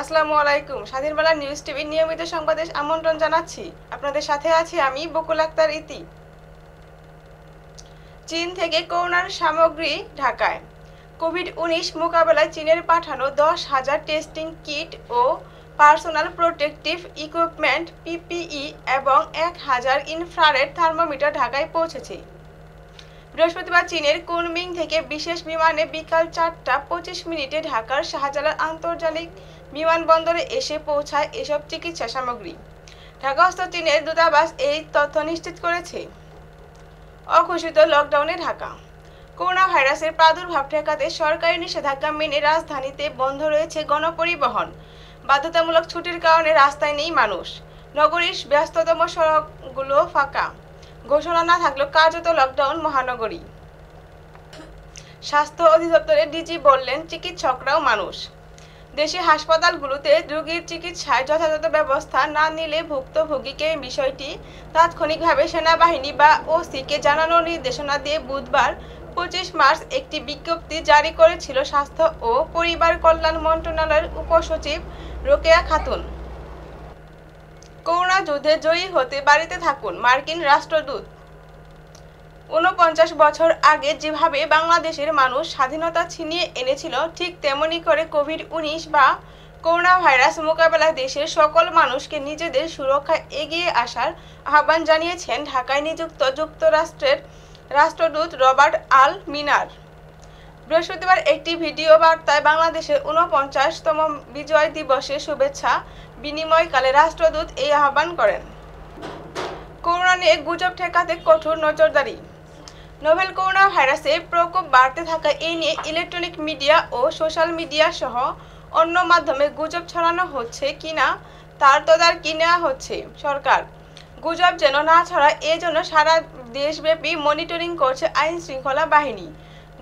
আসসালামু আলাইকুম। স্বাধীন বাংলা নিউজ টিভির নিয়মিত সংবাদে আমন্ত্রণ জানাচ্ছি। আপনাদের সাথে আছি আমি বকুল আক্তার ইতি। চীন থেকে করোনার সামগ্রী ঢাকায়। কোভিড উনিশ মোকাবেলায় চীনের পাঠানো দশ হাজার টেস্টিং কিট ও পার্সোনাল প্রোটেকটিভ ইকুইপমেন্ট, পিপিই, এবং এক হাজার ইনফ্রারেড থার্মোমিটার ঢাকায় পৌঁছেছে। বৃহস্পতিবার চীনের কুনমিং থেকে বিশেষ বিমানে বিকাল চারটা পঁচিশ মিনিটে ঢাকার শাহজালাল আন্তর্জাতিক বিমানবন্দরে এসে পৌঁছায় এসব চিকিৎসা সামগ্রী। ঢাকাস্থ চীনের দূতাবাস এই তথ্য নিশ্চিত করেছে। অঘোষিত লকডাউনে ঢাকা। করোনা ভাইরাসের প্রাদুর্ভাব ঠেকাতে সরকারি নিষেধাজ্ঞা মেনে রাজধানীতে বন্ধ রয়েছে গণপরিবহন। বাধ্যতামূলক ছুটির কারণে রাস্তায় নেই মানুষ। নগরীর ব্যস্ততম সড়কগুলো ফাঁকা। ঘোষণা না থাকলেও কার্যত লকডাউন মহানগরী। স্বাস্থ্য অধিদপ্তরের ডিজি বললেন, চিকিৎসকরাও মানুষ। দেশে হাসপাতালগুলোতে রোগীর চিকিৎসায় যথাযথ ব্যবস্থা না নিলে ভুক্তভোগীকে বিষয়টি তাৎক্ষণিকভাবে সেনাবাহিনী বা ওসিকে জানানোর নির্দেশনা দিয়ে বুধবার পঁচিশ মার্চ একটি বিজ্ঞপ্তি জারি করেছিল স্বাস্থ্য ও পরিবার কল্যাণ মন্ত্রণালয়ের উপসচিব রোকেয়া খাতুন। যুদ্ধে জয়ী হতে বাড়িতে থাকুন, মার্কিন রাষ্ট্রদূত। ঊনপঞ্চাশ বছর আগে যেভাবে বাংলাদেশের মানুষ স্বাধীনতা ছিনিয়ে এনেছিল, ঠিক তেমনি করে কোভিড উনিশ বা করোনা ভাইরাস মোকাবেলায় দেশের সকল মানুষকে নিজেদের সুরক্ষায় এগিয়ে আসার আহ্বান জানিয়েছেন ঢাকায় নিযুক্ত যুক্তরাষ্ট্রের রাষ্ট্রদূত রবার্ট আল মিনার। বৃহস্পতিবার একটি ভিডিও বার্তায় বাংলাদেশের ঊনপঞ্চাশতম বিজয় দিবসে শুভেচ্ছা বিনিময়কালে রাষ্ট্রদূত এই আহ্বান করেন। করোনা নিয়ে গুজব ঠেকাতে কঠোর নজরদারি। নোভেল করোনা ভাইরাসে প্রকোপ বাড়তে থাকা এই নিয়ে ইলেকট্রনিক মিডিয়া ও সোশ্যাল মিডিয়া সহ অন্য মাধ্যমে গুজব ছড়ানো হচ্ছে কিনা তার তদারকি নেওয়া হচ্ছে সরকার। গুজব যেন না ছড়ায় এজন্য সারা দেশব্যাপী মনিটরিং করছে আইন শৃঙ্খলা বাহিনী।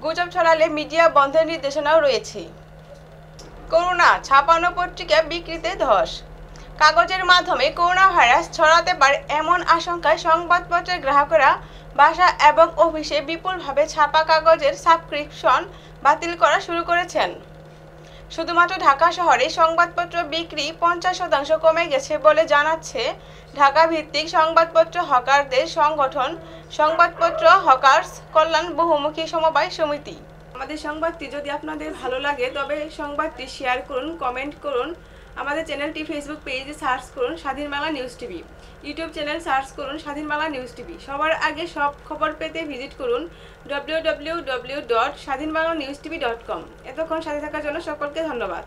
গুজব ছড়ালে মিডিয়া বন্ধের নির্দেশনাও রয়েছে। করোনা ছাপানো পত্রিকা বিক্রিতে ধস। কাগজের মাধ্যমে করোনা ভাইরাস ছড়াতে পারে এমন আশঙ্কায় সংবাদপত্রের গ্রাহকরা বাসা এবং অফিসে বিপুলভাবে ছাপা কাগজের সাবস্ক্রিপশন বাতিল করা শুরু করেছেন। শুধুমাত্র ঢাকা শহরে সংবাদপত্র বিক্রি পঞ্চাশ শতাংশ কমে গেছে বলে জানাচ্ছে ঢাকা ভিত্তিক সংবাদপত্র হকারদের সংগঠন। সংবাদপত্র হকার্স কল্যাণ বহুমুখী সমবায় সমিতি। আমাদের সংবাদটি যদি আপনাদের ভালো লাগে তবে সংবাদটি শেয়ার করুন, কমেন্ট করুন। আমাদের চ্যানেলটি ফেসবুক পেজে সার্চ করুন Swadhin Bangla news TV YouTube channel search করুন স্বাধীন বাংলা নিউজ টিভি সবার আগে সব খবর পেতে ভিজিট করুন W W W dot Swadhin Bangla news TV dot com এতক্ষণ সাথে থাকার জন্য সকলকে ধন্যবাদ।